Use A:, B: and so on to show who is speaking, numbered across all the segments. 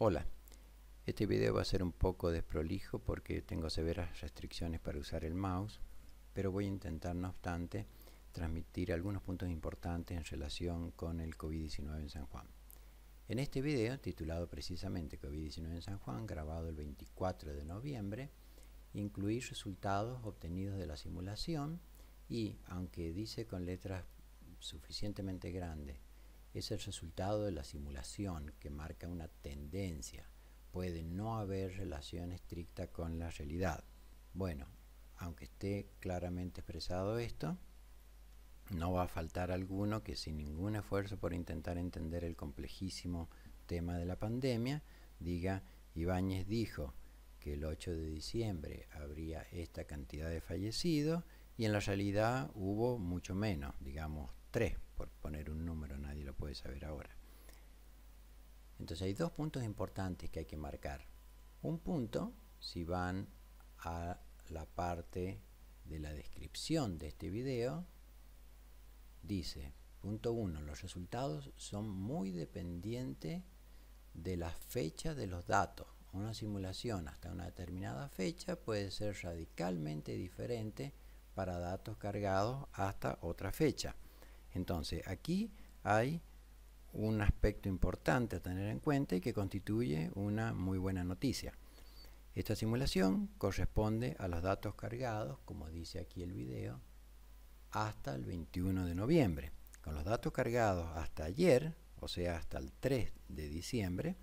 A: Hola, este video va a ser un poco desprolijo porque tengo severas restricciones para usar el mouse, pero voy a intentar no obstante transmitir algunos puntos importantes en relación con el COVID-19 en San Juan. En este video, titulado precisamente COVID-19 en San Juan, grabado el 24 de noviembre, incluí resultados obtenidos de la simulación y, aunque dice con letras suficientemente grandes es el resultado de la simulación que marca una tendencia. Puede no haber relación estricta con la realidad. Bueno, aunque esté claramente expresado esto, no va a faltar alguno que sin ningún esfuerzo por intentar entender el complejísimo tema de la pandemia, diga, Ibáñez dijo que el 8 de diciembre habría esta cantidad de fallecidos y en la realidad hubo mucho menos, digamos 3, por poner un número, nadie lo puede saber ahora. Entonces hay dos puntos importantes que hay que marcar. Un punto, si van a la parte de la descripción de este video, dice, punto 1, los resultados son muy dependientes de la fecha de los datos. Una simulación hasta una determinada fecha puede ser radicalmente diferente para datos cargados hasta otra fecha. Entonces, aquí hay un aspecto importante a tener en cuenta y que constituye una muy buena noticia. Esta simulación corresponde a los datos cargados, como dice aquí el video, hasta el 21 de noviembre. Con los datos cargados hasta ayer, o sea, hasta el 3 de diciembre,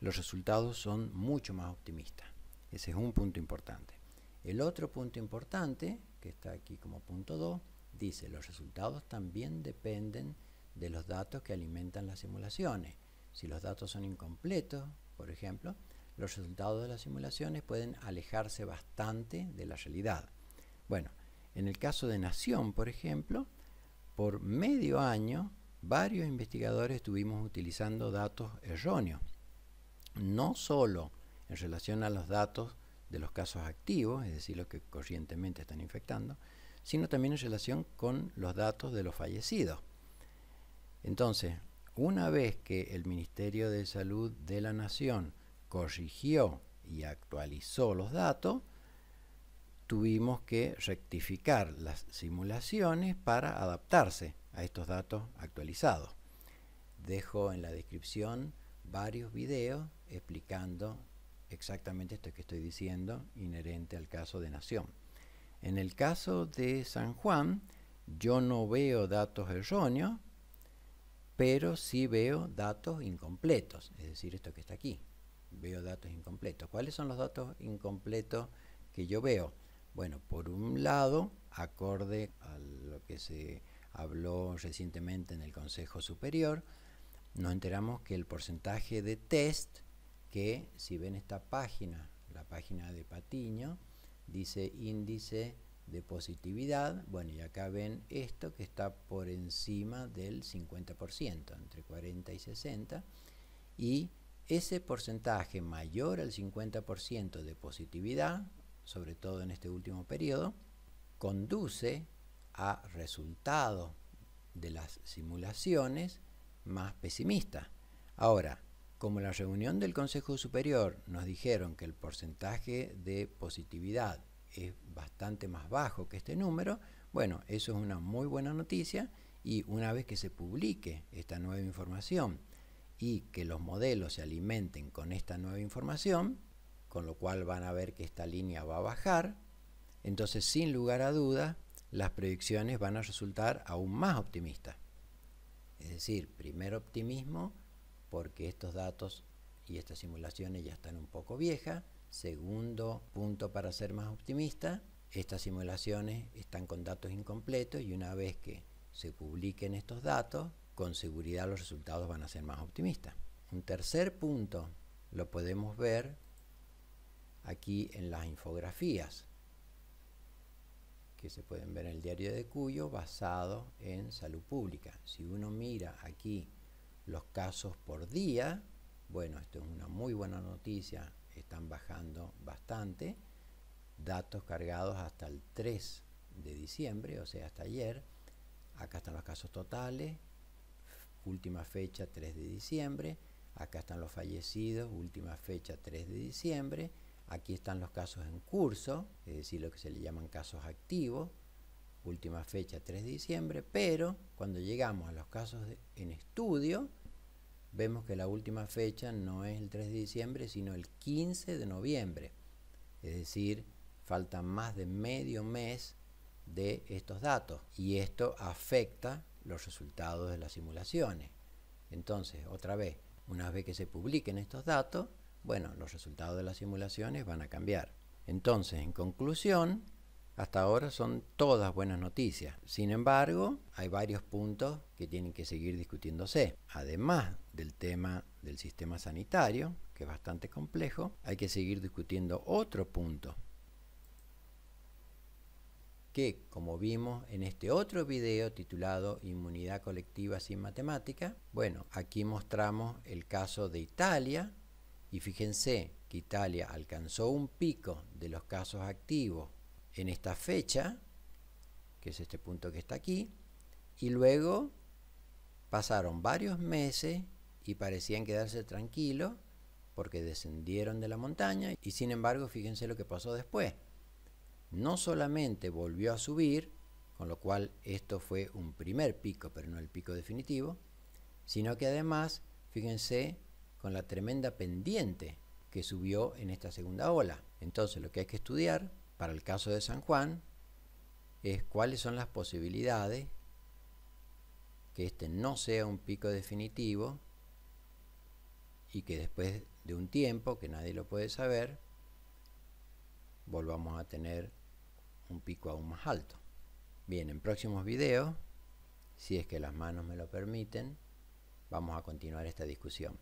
A: los resultados son mucho más optimistas. Ese es un punto importante. El otro punto importante, que está aquí como punto 2, dice, los resultados también dependen de los datos que alimentan las simulaciones. Si los datos son incompletos, por ejemplo, los resultados de las simulaciones pueden alejarse bastante de la realidad. Bueno, en el caso de Nación, por ejemplo, por medio año varios investigadores estuvimos utilizando datos erróneos, no solo en relación a los datos de los casos activos, es decir, los que corrientemente están infectando, sino también en relación con los datos de los fallecidos. Entonces, una vez que el Ministerio de Salud de la Nación corrigió y actualizó los datos, tuvimos que rectificar las simulaciones para adaptarse a estos datos actualizados. Dejo en la descripción varios videos explicando exactamente esto que estoy diciendo inherente al caso de Nación. En el caso de San Juan, yo no veo datos erróneos, pero sí veo datos incompletos, es decir, esto que está aquí. Veo datos incompletos. ¿Cuáles son los datos incompletos que yo veo? Bueno, por un lado, acorde a lo que se habló recientemente en el Consejo Superior, nos enteramos que el porcentaje de test, que si ven esta página, la página de Patiño, dice índice de positividad, bueno, y acá ven esto que está por encima del 50%, entre 40 y 60, y ese porcentaje mayor al 50% de positividad, sobre todo en este último periodo, conduce a resultados de las simulaciones más pesimistas. Ahora, como la reunión del Consejo Superior nos dijeron que el porcentaje de positividad es bastante más bajo que este número, bueno, eso es una muy buena noticia y una vez que se publique esta nueva información y que los modelos se alimenten con esta nueva información, con lo cual van a ver que esta línea va a bajar, entonces sin lugar a dudas las predicciones van a resultar aún más optimistas. Es decir, primer optimismo porque estos datos y estas simulaciones ya están un poco viejas. Segundo punto para ser más optimista, estas simulaciones están con datos incompletos y una vez que se publiquen estos datos, con seguridad los resultados van a ser más optimistas. Un tercer punto lo podemos ver aquí en las infografías que se pueden ver en el diario de Cuyo basado en salud pública. Si uno mira aquí los casos por día, bueno, esto es una muy buena noticia, están bajando bastante, datos cargados hasta el 3 de diciembre, o sea, hasta ayer, acá están los casos totales, última fecha 3 de diciembre, Acá están los fallecidos, última fecha 3 de diciembre. Aquí están los casos en curso, es decir, lo que se le llaman casos activos, última fecha 3 de diciembre, pero cuando llegamos a los casos en estudio, vemos que la última fecha no es el 3 de diciembre, sino el 15 de noviembre. Es decir, falta más de medio mes de estos datos y esto afecta los resultados de las simulaciones. Entonces, otra vez, una vez que se publiquen estos datos, bueno, los resultados de las simulaciones van a cambiar. Entonces, en conclusión, hasta ahora son todas buenas noticias. Sin embargo, hay varios puntos que tienen que seguir discutiéndose. Además del tema del sistema sanitario, que es bastante complejo, hay que seguir discutiendo otro punto que, como vimos en este otro video titulado Inmunidad colectiva sin matemática, bueno, aquí mostramos el caso de Italia y fíjense que Italia alcanzó un pico de los casos activos en esta fecha, que es este punto que está aquí, y luego pasaron varios meses y parecían quedarse tranquilos porque descendieron de la montaña y sin embargo fíjense lo que pasó después no solamente volvió a subir, con lo cual esto fue un primer pico, pero no el pico definitivo, sino que además, fíjense, con la tremenda pendiente que subió en esta segunda ola. Entonces lo que hay que estudiar para el caso de San Juan es cuáles son las posibilidades que este no sea un pico definitivo y que después de un tiempo, que nadie lo puede saber, volvamos a tener un pico aún más alto. Bien, en próximos videos, si es que las manos me lo permiten, vamos a continuar esta discusión.